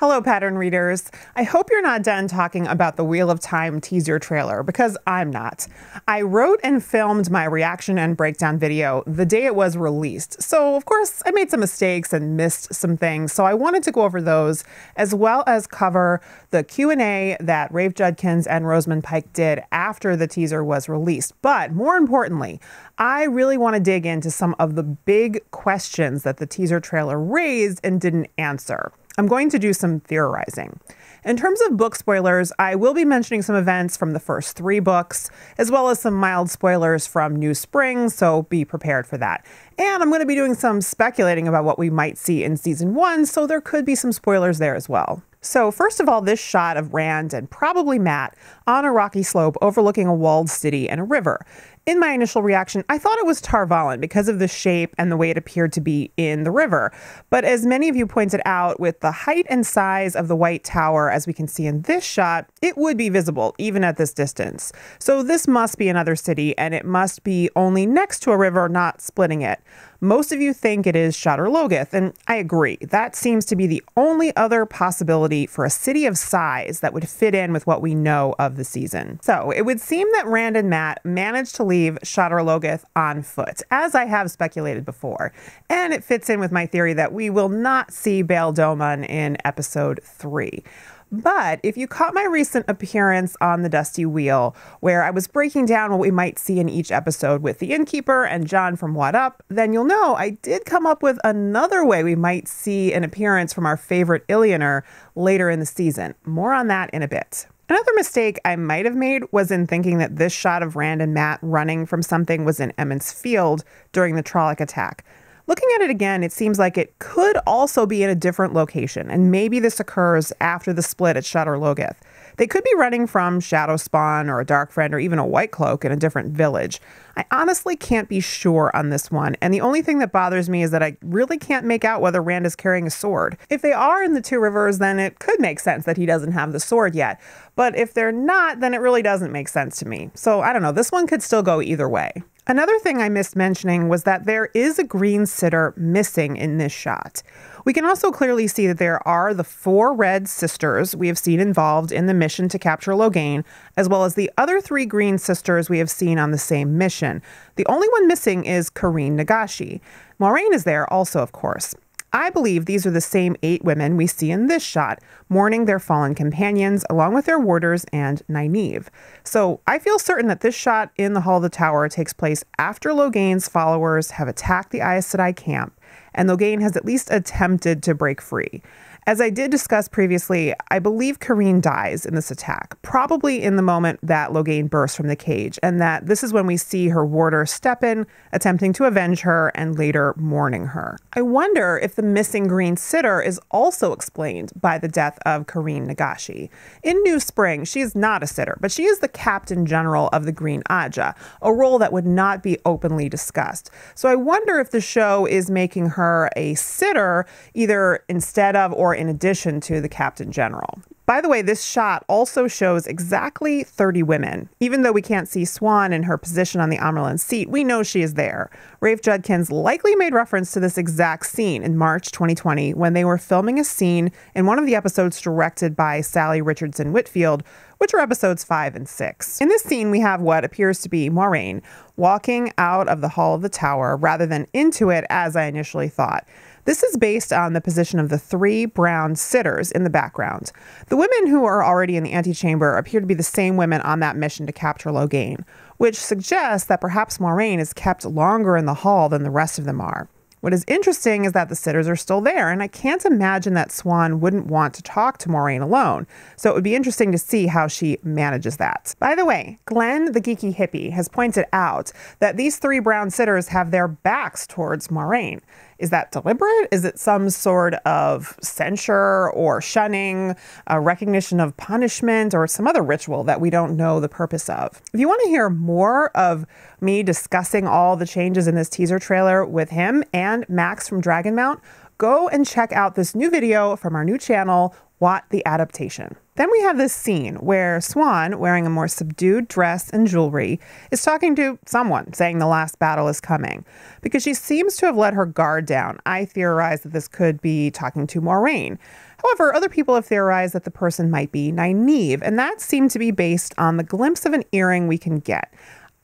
Hello, pattern readers. I hope you're not done talking about the Wheel of Time teaser trailer because I'm not. I wrote and filmed my reaction and breakdown video the day it was released. So, of course, I made some mistakes and missed some things. So, I wanted to go over those as well as cover the Q&A that Rafe Judkins and Rosamund Pike did after the teaser was released. But more importantly, I really want to dig into some of the big questions that the teaser trailer raised and didn't answer. I'm going to do some theorizing. In terms of book spoilers, I will be mentioning some events from the first three books, as well as some mild spoilers from New Spring, so be prepared for that. And I'm going to be doing some speculating about what we might see in season one, so there could be some spoilers there as well. So, first of all, this shot of Rand and probably Mat on a rocky slope overlooking a walled city and a river in my initial reaction, I thought it was Tar Valon because of the shape and the way it appeared to be in the river. But as many of you pointed out, with the height and size of the White Tower, as we can see in this shot, it would be visible even at this distance. So this must be another city, and it must be only next to a river, not splitting it. Most of you think it is Shadar and I agree. That seems to be the only other possibility for a city of size that would fit in with what we know of the season. So it would seem that Rand and Mat managed to leave Logoth on foot, as I have speculated before. And it fits in with my theory that we will not see Bayle Domon in episode 3. But if you caught my recent appearance on the Dusty Wheel, where I was breaking down what we might see in each episode with the innkeeper and John from What Up, then you'll know I did come up with another way we might see an appearance from our favorite Illianer later in the season. More on that in a bit. Another mistake I might have made was in thinking that this shot of Rand and Mat running from something was in Emond's Field during the Trolloc attack. Looking at it again, it seems like it could also be in a different location, and maybe this occurs after the split at Shadar Logoth. They could be running from Shadowspawn or a Dark Friend or even a White Cloak in a different village. I honestly can't be sure on this one, and the only thing that bothers me is that I really can't make out whether Rand is carrying a sword. If they are in the Two Rivers, then it could make sense that he doesn't have the sword yet. But if they're not, then it really doesn't make sense to me. So I don't know, this one could still go either way. Another thing I missed mentioning was that there is a green sitter missing in this shot. We can also clearly see that there are the four red sisters we have seen involved in the mission to capture Logain, as well as the other three green sisters we have seen on the same mission. The only one missing is Kerene Nagashi. Moiraine is there also, of course. I believe these are the same eight women we see in this shot, mourning their fallen companions, along with their warders and Nynaeve. So I feel certain that this shot in the Hall of the Tower takes place after Logain's followers have attacked the Aes Sedai camp, and Logain has at least attempted to break free. As I did discuss previously, I believe Kerene dies in this attack, probably in the moment that Logain bursts from the cage, and that this is when we see her warder step in, attempting to avenge her and later mourning her. I wonder if the missing green sitter is also explained by the death of Kerene Nagashi. In New Spring, she is not a sitter, but she is the captain general of the Green Ajah, a role that would not be openly discussed. So I wonder if the show is making her a sitter either instead of or in addition to the captain general. By the way, this shot also shows exactly 30 women. Even though we can't see Siuan in her position on the Amyrlin seat, we know she is there. Rafe Judkins likely made reference to this exact scene in March 2020 when they were filming a scene in one of the episodes directed by Salli Richardson Whitfield, which are episodes 5 and 6. In this scene, we have what appears to be Moiraine walking out of the Hall of the Tower rather than into it as I initially thought. This is based on the position of the three brown sitters in the background. The women who are already in the antechamber appear to be the same women on that mission to capture Logain, which suggests that perhaps Moiraine is kept longer in the hall than the rest of them are. What is interesting is that the sitters are still there, and I can't imagine that Siuan wouldn't want to talk to Moiraine alone. So it would be interesting to see how she manages that. By the way, Glenn, the geeky hippie, has pointed out that these three brown sitters have their backs towards Moiraine. Is that deliberate? Is it some sort of censure or shunning, a recognition of punishment, or some other ritual that we don't know the purpose of? If you want to hear more of me discussing all the changes in this teaser trailer with him and Max from Dragonmount, go and check out this new video from our new channel, WoT the Adaptation. Then we have this scene where Siuan, wearing a more subdued dress and jewelry, is talking to someone, saying the last battle is coming. Because she seems to have let her guard down, I theorize that this could be talking to Moiraine. However, other people have theorized that the person might be Nynaeve, and that seemed to be based on the glimpse of an earring we can get.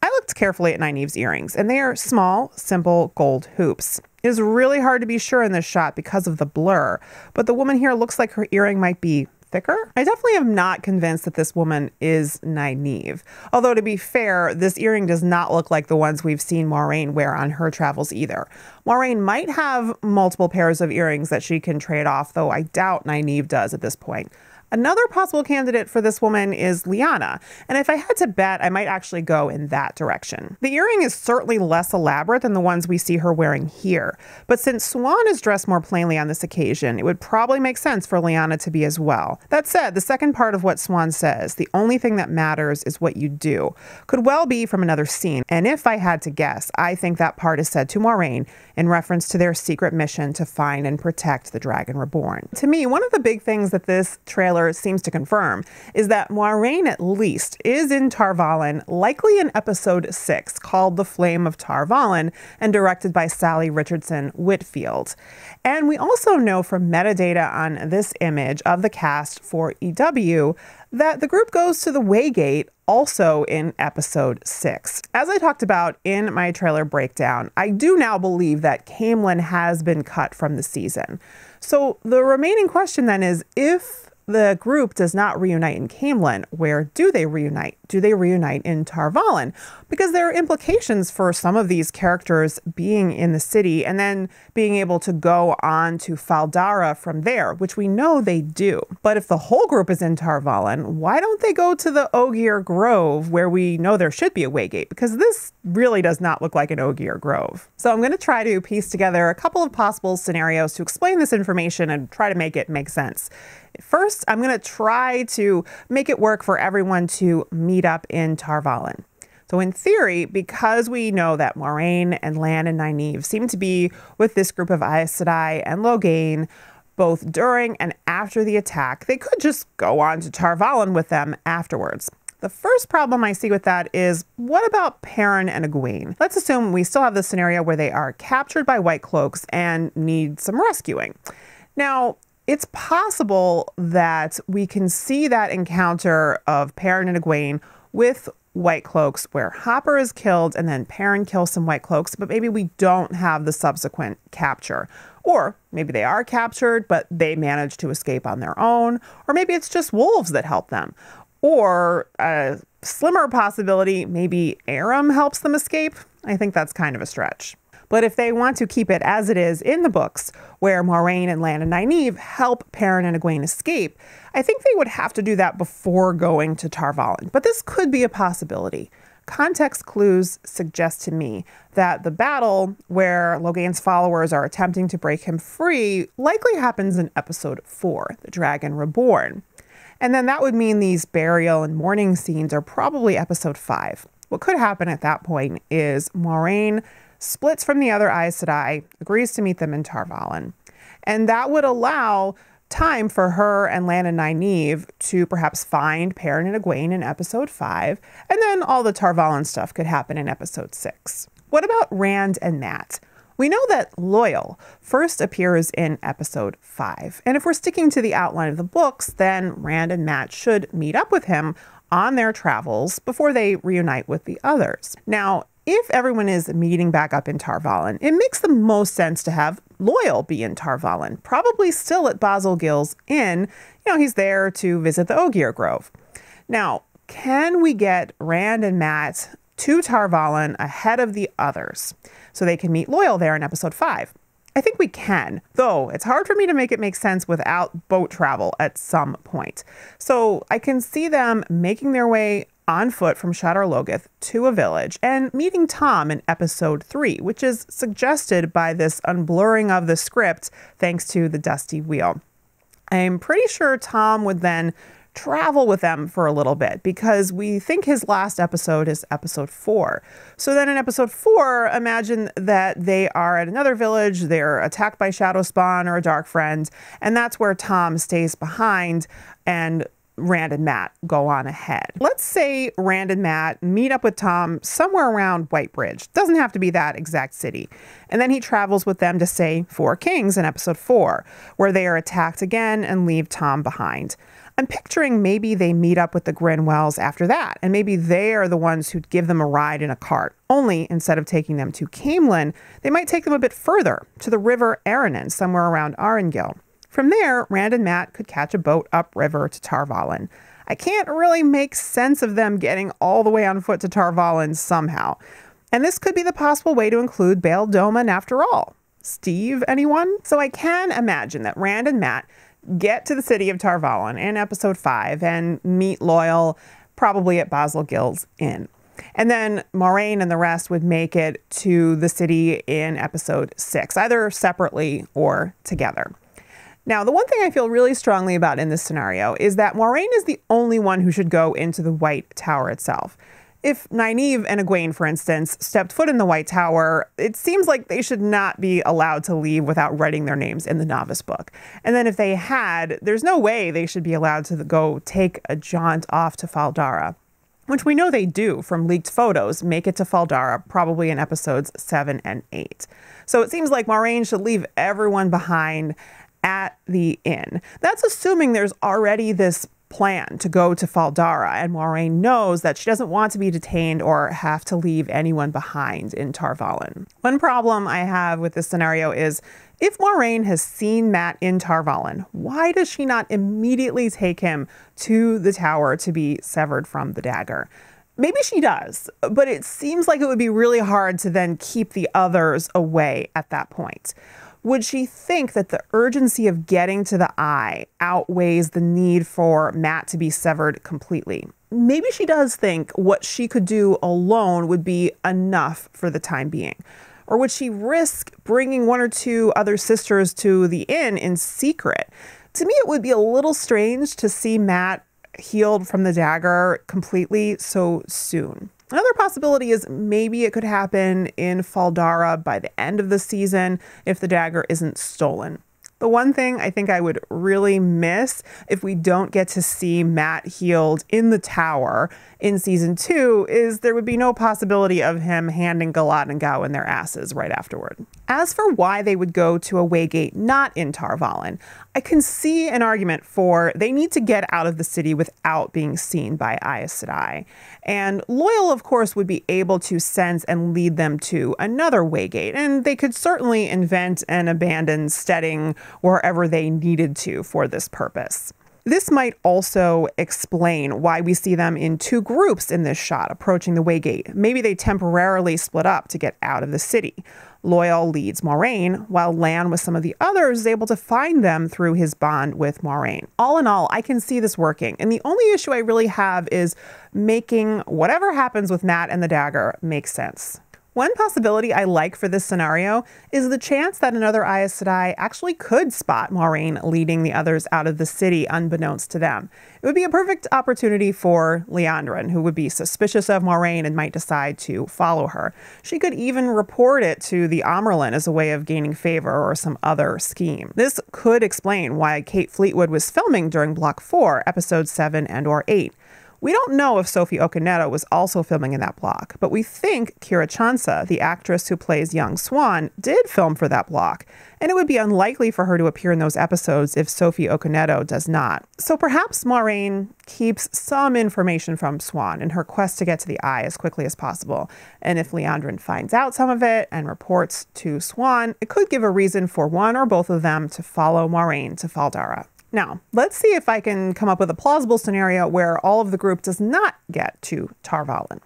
I looked carefully at Nynaeve's earrings, and they are small, simple gold hoops. It is really hard to be sure in this shot because of the blur, but the woman here looks like her earring might be thicker. I definitely am not convinced that this woman is Nynaeve. Although, to be fair, this earring does not look like the ones we've seen Moiraine wear on her travels either. Moiraine might have multiple pairs of earrings that she can trade off, though I doubt Nynaeve does at this point. Another possible candidate for this woman is Leane, and if I had to bet, I might actually go in that direction. The earring is certainly less elaborate than the ones we see her wearing here, but since Siuan is dressed more plainly on this occasion, it would probably make sense for Leane to be as well. That said, the second part of what Siuan says, the only thing that matters is what you do, could well be from another scene, and if I had to guess, I think that part is said to Moiraine in reference to their secret mission to find and protect the Dragon Reborn. To me, one of the big things that this trailer seems to confirm is that Moiraine, at least, is in Tar Valon, likely in episode 6, called The Flame of Tar Valon, and directed by Salli Richardson Whitfield. And we also know from metadata on this image of the cast for EW that the group goes to the Waygate also in episode 6. As I talked about in my trailer breakdown, I do now believe that Caemlyn has been cut from the season. So the remaining question then is if the group does not reunite in Caemlyn. Where do they reunite? Do they reunite in Tar Valon? Because there are implications for some of these characters being in the city and then being able to go on to Fal Dara from there, which we know they do. But if the whole group is in Tar Valon, why don't they go to the Ogier Grove where we know there should be a Waygate? Because this really does not look like an Ogier Grove. So I'm going to try to piece together a couple of possible scenarios to explain this information and try to make it make sense. First, I'm going to try to make it work for everyone to meet up in Tar Valon. So, in theory, because we know that Moiraine and Lan and Nynaeve seem to be with this group of Aes Sedai and Logain both during and after the attack, they could just go on to Tar Valon with them afterwards. The first problem I see with that is what about Perrin and Egwene? Let's assume we still have the scenario where they are captured by White Cloaks and need some rescuing. Now, it's possible that we can see that encounter of Perrin and Egwene with White Cloaks where Hopper is killed and then Perrin kills some White Cloaks, but maybe we don't have the subsequent capture. Or maybe they are captured, but they manage to escape on their own. Or maybe it's just wolves that help them. Or a slimmer possibility, maybe Aram helps them escape. I think that's kind of a stretch. But if they want to keep it as it is in the books, where Moiraine and Lan and Nynaeve help Perrin and Egwene escape, I think they would have to do that before going to Tar Valon. But this could be a possibility. Context clues suggest to me that the battle where Logain's followers are attempting to break him free likely happens in episode 4, The Dragon Reborn. And then that would mean these burial and mourning scenes are probably episode 5. What could happen at that point is Moiraine splits from the other Aes Sedai, agrees to meet them in Tar Valon. And that would allow time for her and Lan and Nynaeve to perhaps find Perrin and Egwene in episode 5, and then all the Tar Valon stuff could happen in episode 6. What about Rand and Mat? We know that Loial first appears in episode 5, and if we're sticking to the outline of the books, then Rand and Mat should meet up with him on their travels before they reunite with the others. Now, if everyone is meeting back up in Tar Valon, it makes the most sense to have Loial be in Tar Valon, probably still at Basel Gill's Inn. You know, he's there to visit the Ogier Grove. Now, can we get Rand and Mat to Tar Valon ahead of the others so they can meet Loial there in episode 5? I think we can, though it's hard for me to make it make sense without boat travel at some point. So I can see them making their way on foot from Shadar to a village and meeting Tom in episode 3, which is suggested by this unblurring of the script thanks to the Dusty Wheel. I'm pretty sure Tom would then travel with them for a little bit because we think his last episode is episode four. So then in episode four, imagine that they are at another village, they're attacked by Shadow Spawn or a Dark Friend, and that's where Tom stays behind and Rand and Mat go on ahead. Let's say Rand and Mat meet up with Tom somewhere around White Bridge. Doesn't have to be that exact city. And then he travels with them to, say, Four Kings in episode four, where they are attacked again and leave Tom behind. I'm picturing maybe they meet up with the Grinwells after that, and maybe they are the ones who'd give them a ride in a cart. Only instead of taking them to Caemlyn, they might take them a bit further to the River Erinin, somewhere around Aringill. From there, Rand and Mat could catch a boat upriver to Tar Valon. I can't really make sense of them getting all the way on foot to Tar Valon somehow. And this could be the possible way to include Bayle Domon after all. Steve, anyone? So I can imagine that Rand and Mat get to the city of Tar Valon in episode 5 and meet Loial, probably at Basel Gill's Inn. And then Moiraine and the rest would make it to the city in episode 6, either separately or together. Now, the one thing I feel really strongly about in this scenario is that Moiraine is the only one who should go into the White Tower itself. If Nynaeve and Egwene, for instance, stepped foot in the White Tower, it seems like they should not be allowed to leave without writing their names in the novice book. And then if they had, there's no way they should be allowed to go take a jaunt off to Fal Dara which we know they do from leaked photos, make it to Fal Dara, probably in episodes 7 and 8. So it seems like Moiraine should leave everyone behind at the inn. That's assuming there's already this plan to go to Fal Dara, and Moiraine knows that she doesn't want to be detained or have to leave anyone behind in Tar Valon. One problem I have with this scenario is if Moiraine has seen Mat in Tar Valon, why does she not immediately take him to the tower to be severed from the dagger? Maybe she does, but it seems like it would be really hard to then keep the others away at that point would she think that the urgency of getting to the eye outweighs the need for Mat to be severed completely? Maybe she does think what she could do alone would be enough for the time being. Or would she risk bringing one or two other sisters to the inn in secret? To me, it would be a little strange to see Mat healed from the dagger completely so soon. Another possibility is maybe it could happen in Fal Dara by the end of the season if the dagger isn't stolen. The one thing I think I would really miss if we don't get to see Mat healed in the tower in season two is there would be no possibility of him handing Galad and Gawyn their asses right afterward. As for why they would go to a waygate not in Tar Valon, I can see an argument for they need to get out of the city without being seen by Aes Sedai. And Loial, of course, would be able to sense and lead them to another waygate, and they could certainly invent and abandon steading wherever they needed to for this purpose. This might also explain why we see them in two groups in this shot approaching the Waygate. Maybe they temporarily split up to get out of the city. Loial leads Moiraine, while Lan with some of the others is able to find them through his bond with Moiraine. All in all, I can see this working, and the only issue I really have is making whatever happens with Mat and the dagger make sense. One possibility I like for this scenario is the chance that another Aes Sedai actually could spot Moiraine leading the others out of the city unbeknownst to them. It would be a perfect opportunity for Liandrin, who would be suspicious of Moiraine and might decide to follow her. She could even report it to the Amyrlin as a way of gaining favor or some other scheme. This could explain why Kate Fleetwood was filming during Block 4, Episode 7 and or 8. We don't know if Sophie Okonedo was also filming in that block, but we think Kira Chansa, the actress who plays young Siuan, did film for that block, and it would be unlikely for her to appear in those episodes if Sophie Okonedo does not. So perhaps Moiraine keeps some information from Siuan in her quest to get to the eye as quickly as possible. And if Liandrin finds out some of it and reports to Siuan, it could give a reason for one or both of them to follow Moiraine to Fal Dara. Now, let's see if I can come up with a plausible scenario where all of the group does not get to Tar Valon.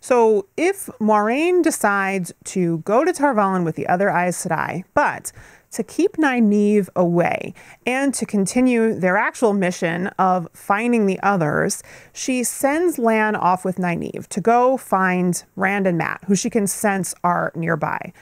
So, if Moiraine decides to go to Tar Valon with the other Aes Sedai, but to keep Nynaeve away and to continue their actual mission of finding the others, she sends Lan off with Nynaeve to go find Rand and Mat, who she can sense are nearby.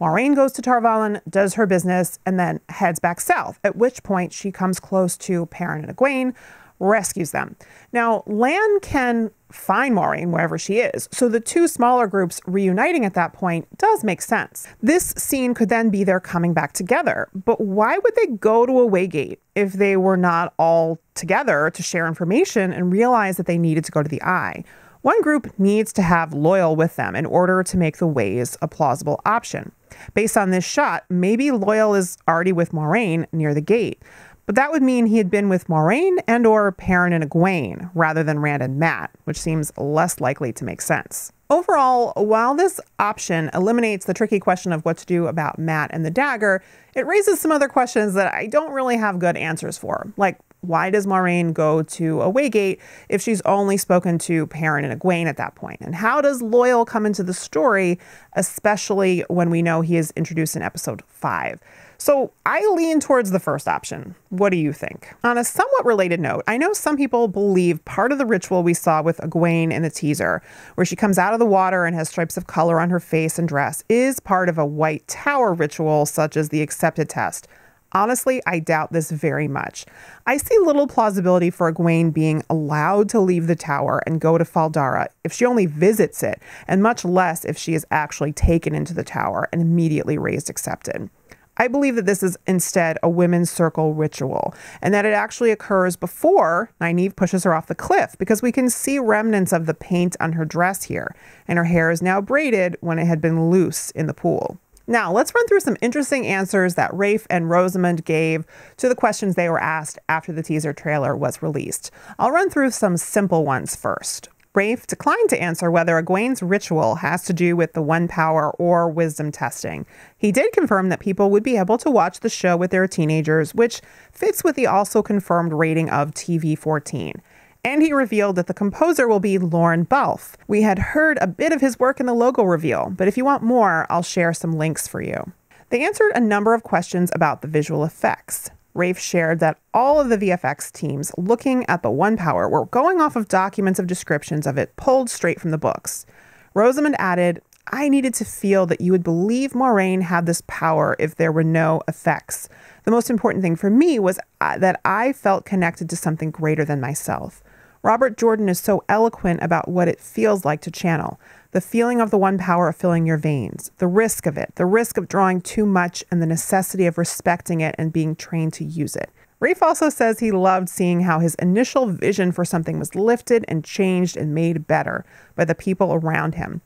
Moiraine goes to Tar Valon, does her business, and then heads back south, at which point she comes close to Perrin and Egwene. rescues them. Now, Lan can find Moiraine wherever she is, so the two smaller groups reuniting at that point does make sense. This scene could then be their coming back together, but why would they go to a Waygate if they were not all together to share information and realize that they needed to go to the Eye? One group needs to have Loial with them in order to make the ways a plausible option. Based on this shot, maybe Loial is already with Moiraine near the gate. But that would mean he had been with Moiraine and or Perrin and Egwene rather than Rand and Mat, which seems less likely to make sense. Overall, while this option eliminates the tricky question of what to do about Mat and the dagger, it raises some other questions that I don't really have good answers for. Like, why does Moiraine go to a Waygate if she's only spoken to Perrin and Egwene at that point? And how does Loial come into the story, especially when we know he is introduced in episode 5? So I lean towards the first option. What do you think? On a somewhat related note, I know some people believe part of the ritual we saw with Egwene in the teaser, where she comes out of the water and has stripes of color on her face and dress, is part of a White Tower ritual such as the accepted test. Honestly, I doubt this very much. I see little plausibility for Egwene being allowed to leave the tower and go to Fal Dara if she only visits it, and much less if she is actually taken into the tower and immediately raised accepted. I believe that this is instead a women's circle ritual and that it actually occurs before Nynaeve pushes her off the cliff because we can see remnants of the paint on her dress here, and her hair is now braided when it had been loose in the pool. Now, let's run through some interesting answers that Rafe and Rosamund gave to the questions they were asked after the teaser trailer was released. I'll run through some simple ones first. Rafe declined to answer whether Egwene's ritual has to do with the one power or wisdom testing. He did confirm that people would be able to watch the show with their teenagers, which fits with the also confirmed rating of TV 14. And he revealed that the composer will be Lorne Balfe. We had heard a bit of his work in the logo reveal, but if you want more, I'll share some links for you. They answered a number of questions about the visual effects. Rafe shared that all of the VFX teams looking at the One Power were going off of documents of descriptions of it pulled straight from the books. Rosamund added, I needed to feel that you would believe Moiraine had this power if there were no effects. The most important thing for me was uh, that I felt connected to something greater than myself. Robert Jordan is so eloquent about what it feels like to channel the feeling of the one power filling your veins, the risk of it, the risk of drawing too much, and the necessity of respecting it and being trained to use it. Rafe also says he loved seeing how his initial vision for something was lifted and changed and made better by the people around him.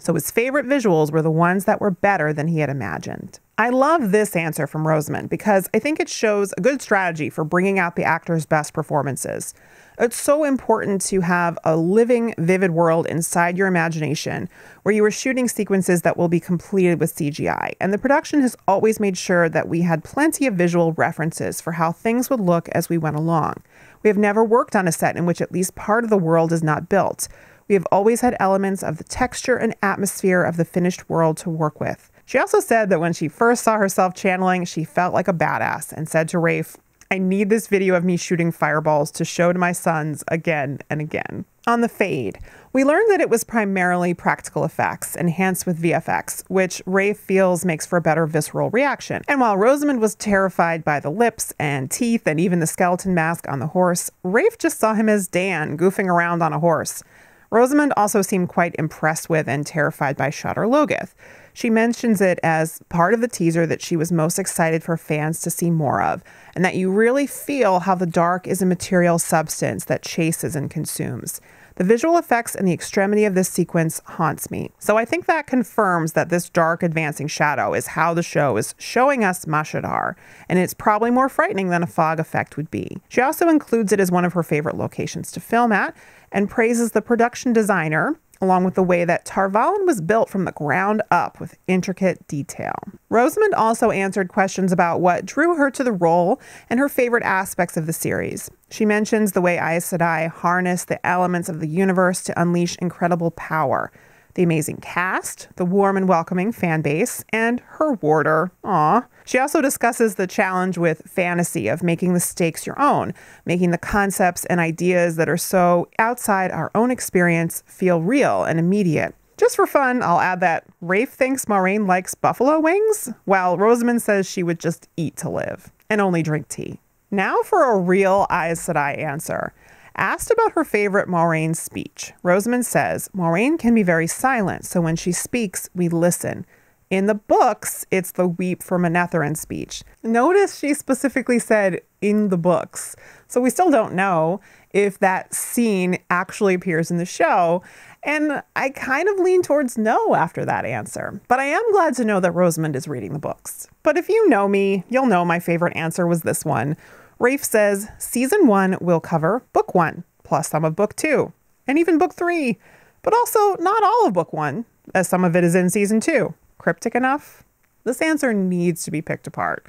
So his favorite visuals were the ones that were better than he had imagined. I love this answer from Rosamund because I think it shows a good strategy for bringing out the actor's best performances. It's so important to have a living, vivid world inside your imagination where you are shooting sequences that will be completed with CGI. And the production has always made sure that we had plenty of visual references for how things would look as we went along. We have never worked on a set in which at least part of the world is not built. We have always had elements of the texture and atmosphere of the finished world to work with. She also said that when she first saw herself channeling, she felt like a badass and said to Rafe, I need this video of me shooting fireballs to show to my sons again and again. On the fade, we learned that it was primarily practical effects enhanced with VFX, which Rafe feels makes for a better visceral reaction. And while Rosamund was terrified by the lips and teeth and even the skeleton mask on the horse, Rafe just saw him as Dan goofing around on a horse. Rosamund also seemed quite impressed with and terrified by Shadar Logoth. She mentions it as part of the teaser that she was most excited for fans to see more of, and that you really feel how the dark is a material substance that chases and consumes. The visual effects and the extremity of this sequence haunts me. So I think that confirms that this dark advancing shadow is how the show is showing us Mashadar, and it's probably more frightening than a fog effect would be. She also includes it as one of her favorite locations to film at and praises the production designer along with the way that Tar Valon was built from the ground up with intricate detail. Rosamund also answered questions about what drew her to the role and her favorite aspects of the series. She mentions the way Aes Sedai harness the elements of the universe to unleash incredible power the amazing cast, the warm and welcoming fan base, and her warder. Aw. She also discusses the challenge with fantasy of making the stakes your own, making the concepts and ideas that are so outside our own experience feel real and immediate. Just for fun, I'll add that Rafe thinks Moiraine likes buffalo wings, while Rosamund says she would just eat to live and only drink tea. Now for a real Aes Sedai answer. Asked about her favorite Moiraine speech, Rosamund says Moiraine can be very silent, so when she speaks, we listen. In the books, it's the weep for Manetheren speech. Notice she specifically said in the books. So we still don't know if that scene actually appears in the show. And I kind of lean towards no after that answer. But I am glad to know that Rosamund is reading the books. But if you know me, you'll know my favorite answer was this one. Rafe says season one will cover book one, plus some of book two, and even book three, but also not all of book one, as some of it is in season two. Cryptic enough? This answer needs to be picked apart.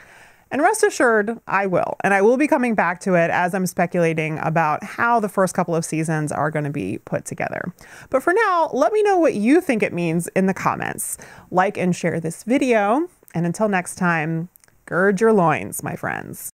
And rest assured, I will. And I will be coming back to it as I'm speculating about how the first couple of seasons are going to be put together. But for now, let me know what you think it means in the comments. Like and share this video. And until next time, gird your loins, my friends.